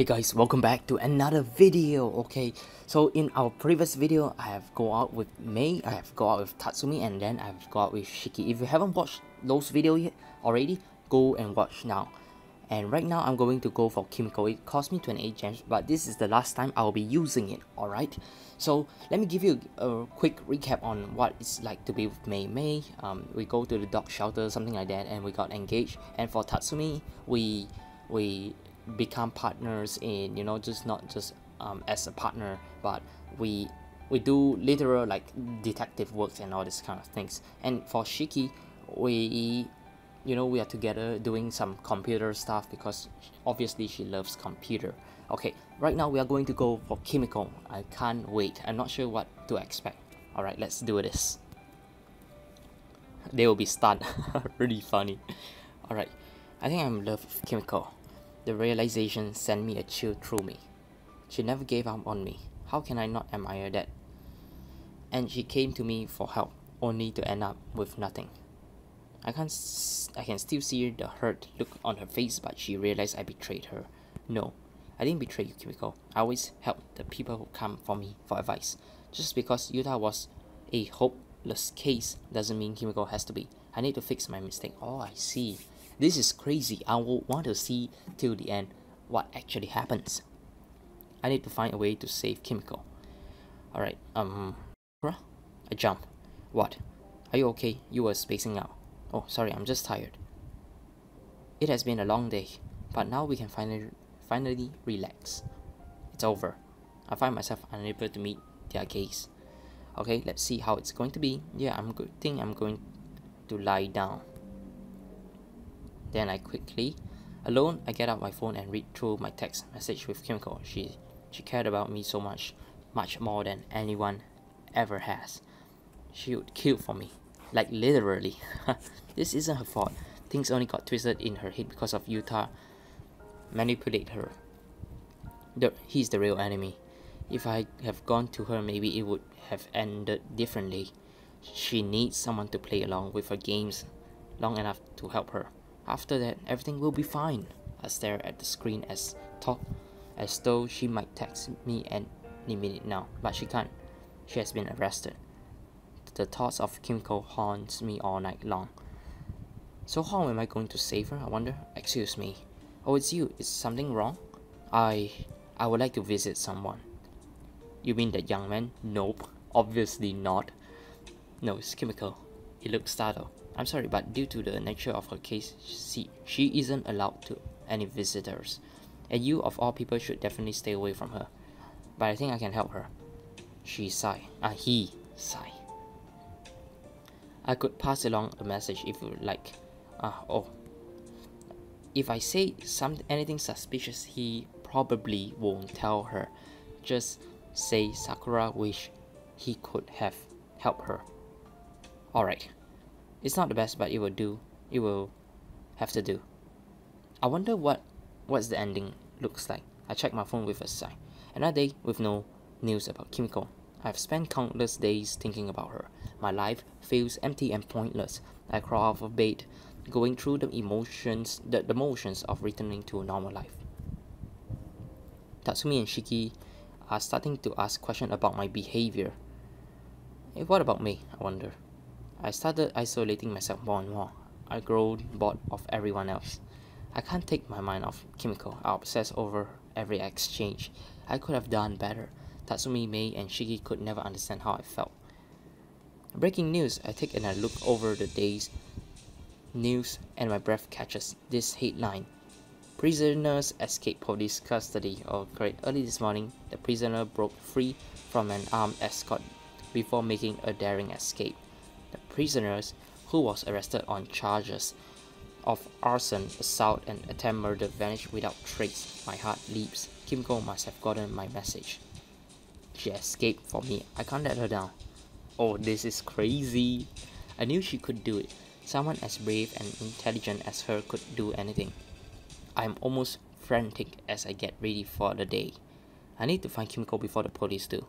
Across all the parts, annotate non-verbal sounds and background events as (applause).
Hey guys, welcome back to another video. Okay, so in our previous video, I have go out with Mei, I have go out with Tatsumi, and then I have go out with Shiki. If you haven't watched those videos yet already, go and watch now. And right now, I'm going to go for Kimiko. It cost me 28 gems, but this is the last time I'll be using it. Alright, so let me give you a quick recap on what it's like to be with Mei. Mei, um, we go to the dog shelter, something like that, and we got engaged. And for Tatsumi, we we become partners in you know just not just um, as a partner but we we do literal like detective works and all these kind of things. And for Shiki we you know we are together doing some computer stuff because obviously she loves computer. Okay right now we are going to go for Kimiko. I can't wait. I'm not sure what to expect. Alright let's do this. They will be stunned. (laughs) Really funny. Alright I think I'm love Kimiko the realization sent me a chill through me. She never gave up on me. How can I not admire that? And she came to me for help, only to end up with nothing. I can I can still see the hurt look on her face, but she realized I betrayed her. No, I didn't betray you, Kimiko. I always help the people who come for me for advice. Just because Yuta was a hopeless case doesn't mean Kimiko has to be. I need to fix my mistake. Oh, I see. This is crazy. I will want to see till the end what actually happens. I need to find a way to save Kimiko. Alright, um, I jump. What? Are you okay? You were spacing out. Oh, sorry, I'm just tired. It has been a long day, but now we can finally, finally relax. It's over. I find myself unable to meet their gaze. Okay, let's see how it's going to be. Yeah, I'm good. Think I'm going to lie down. Then I quickly, alone, I get out my phone and read through my text message with Kimiko. She, she cared about me so much, much more than anyone ever has. She would kill for me, like literally. (laughs) this isn't her fault. Things only got twisted in her head because of Yuta manipulate her. The, he's the real enemy. If I have gone to her, maybe it would have ended differently. She needs someone to play along with her games long enough to help her. After that, everything will be fine. I stare at the screen as talk, as though she might text me any minute now, but she can't. She has been arrested. The thoughts of Kimiko haunts me all night long. So how am I going to save her, I wonder? Excuse me. Oh, it's you. Is something wrong? I... I would like to visit someone. You mean that young man? Nope. Obviously not. No, it's Kimiko. He looks startled. I'm sorry, but due to the nature of her case, she, she isn't allowed to any visitors. And you, of all people, should definitely stay away from her. But I think I can help her. She sigh. Ah, he sigh. I could pass along a message if you like. Ah, oh. If I say some anything suspicious, he probably won't tell her. Just say Sakura wish he could have helped her. Alright. It's not the best, but it will do. It will have to do. I wonder what what's the ending looks like. I check my phone with a sigh. Another day with no news about Kimiko. I've spent countless days thinking about her. My life feels empty and pointless. I crawl out of bed, going through the emotions, the, the motions of returning to a normal life. Tatsumi and Shiki are starting to ask questions about my behavior. Hey, what about me? I wonder. I started isolating myself more and more. I grow bored of everyone else. I can't take my mind off Kimiko. I obsess over every exchange. I could have done better. Tatsumi, Mei, and Shiki could never understand how I felt. Breaking news. I take another look over the day's news and my breath catches this headline. Prisoners escape police custody. Oh great, early this morning, the prisoner broke free from an armed escort before making a daring escape prisoners who was arrested on charges of arson, assault, and attempt murder vanished without trace. My heart leaps. Kimiko must have gotten my message. She escaped for me. I can't let her down. Oh, this is crazy. I knew she could do it. Someone as brave and intelligent as her could do anything. I am almost frantic as I get ready for the day. I need to find Kimiko before the police do.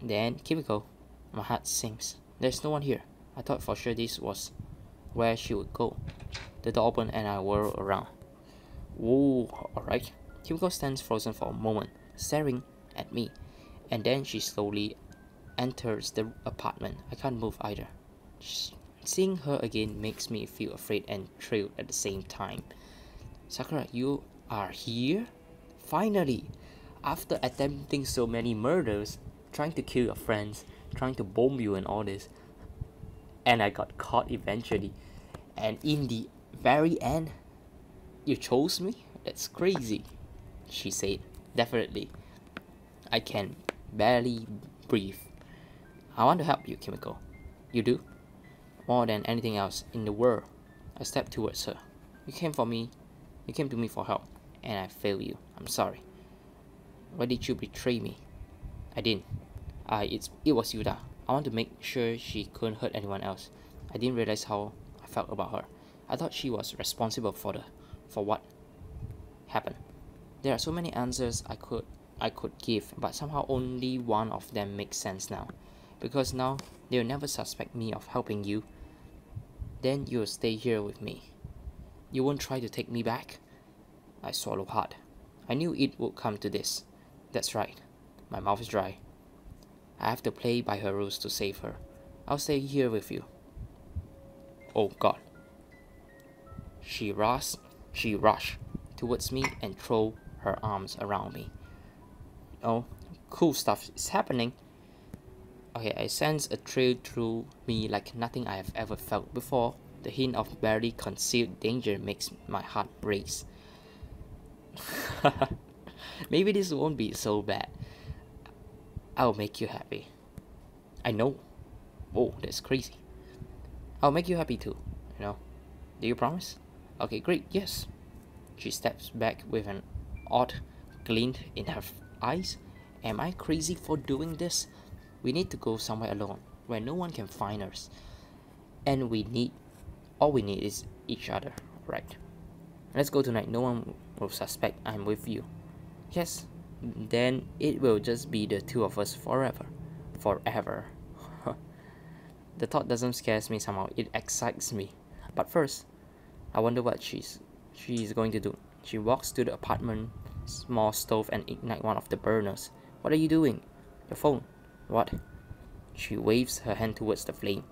Then Kimiko my heart sinks. There's no one here. I thought for sure this was where she would go. The door opened and I whirled around. Whoa, alright. right? Kimiko stands frozen for a moment, staring at me, and then she slowly enters the apartment. I can't move either. Seeing her again makes me feel afraid and thrilled at the same time. Sakura, you are here? Finally! After attempting so many murders, trying to kill your friends, trying to bomb you and all this, and I got caught eventually. And in the very end, you chose me? That's crazy, she said. Definitely. I can barely breathe. I want to help you, Kimiko. You do? More than anything else in the world. I stepped towards her. You came for me. You came to me for help. And I failed you. I'm sorry. Why did you betray me? I didn't. I it's it was Yuta. I want to make sure she couldn't hurt anyone else. I didn't realize how I felt about her. I thought she was responsible for the for what happened. There are so many answers I could I could give, but somehow only one of them makes sense now. Because now they'll never suspect me of helping you. Then you'll stay here with me. You won't try to take me back? I swallow hard. I knew it would come to this. That's right. My mouth is dry. I have to play by her rules to save her. I'll stay here with you. Oh God. She rushed, she rushed towards me and threw her arms around me. Oh, cool stuff is happening. Okay, I sense a thrill through me like nothing I have ever felt before. The hint of barely concealed danger makes my heart race. (laughs) Maybe this won't be so bad. I'll make you happy. I know. Oh, that's crazy. I'll make you happy too, you know. Do you promise? Okay, great, yes. She steps back with an odd glint in her eyes. Am I crazy for doing this? We need to go somewhere alone, where no one can find us. And we need, all we need is each other, right? Let's go tonight, no one will suspect I'm with you. Yes, then it will just be the two of us forever. Forever. (laughs) the thought doesn't scare me somehow, it excites me. But first, I wonder what she's she's going to do. She walks to the apartment small stove and ignite one of the burners. What are you doing? Your phone. What? She waves her hand towards the flame.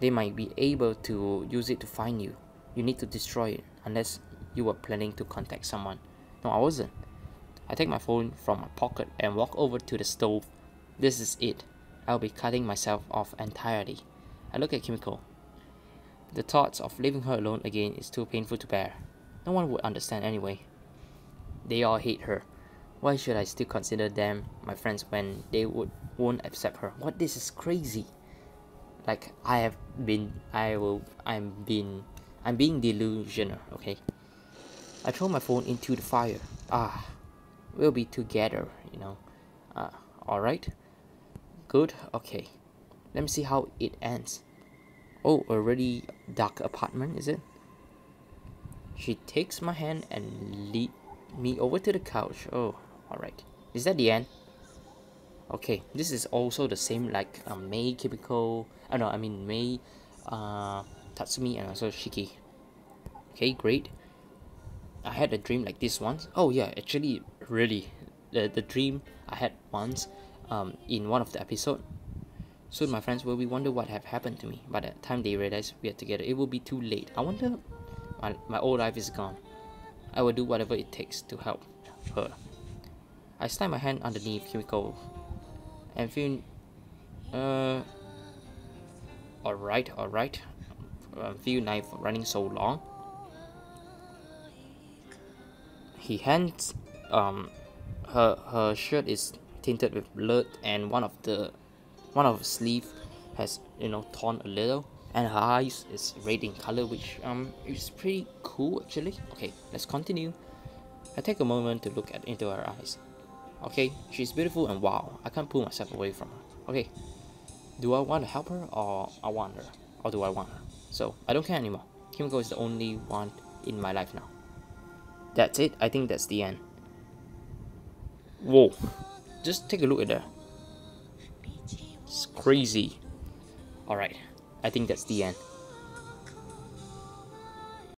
They might be able to use it to find you. You need to destroy it, unless you were planning to contact someone. No, I wasn't. I take my phone from my pocket and walk over to the stove. This is it. I'll be cutting myself off entirely. I look at Kimiko. The thoughts of leaving her alone again is too painful to bear. No one would understand anyway. They all hate her. Why should I still consider them my friends when they would won't accept her? What this is crazy. Like I have been I will I'm being I'm being delusional, okay? I throw my phone into the fire. Ah we'll be together you know. Uh, alright? Good? Okay. Let me see how it ends. Oh already dark apartment is it? She takes my hand and lead me over to the couch. Oh alright. Is that the end? Okay this is also the same like um, Mei Kimiko I uh, know I mean Mei uh, Tatsumi and also Shiki. Okay great. I had a dream like this once. Oh yeah actually really the, the dream I had once um, in one of the episode. Soon my friends will be wonder what have happened to me? By the time they realize we are together it will be too late. I wonder my, my old life is gone. I will do whatever it takes to help her. I slide my hand underneath Kimiko and feel uh alright alright. Uh, feel knife running so long. He hands um her her shirt is tinted with blood and one of the one of the sleeve has you know torn a little and her eyes is red in color which um is pretty cool actually. Okay let's continue. I take a moment to look at into her eyes. Okay she's beautiful and wow I can't pull myself away from her. Okay do I want to help her or I want her? Or do I want her? So I don't care anymore. Kimiko is the only one in my life now. That's it. I think that's the end Whoa. Just take a look at that. It's crazy. Alright, I think that's the end.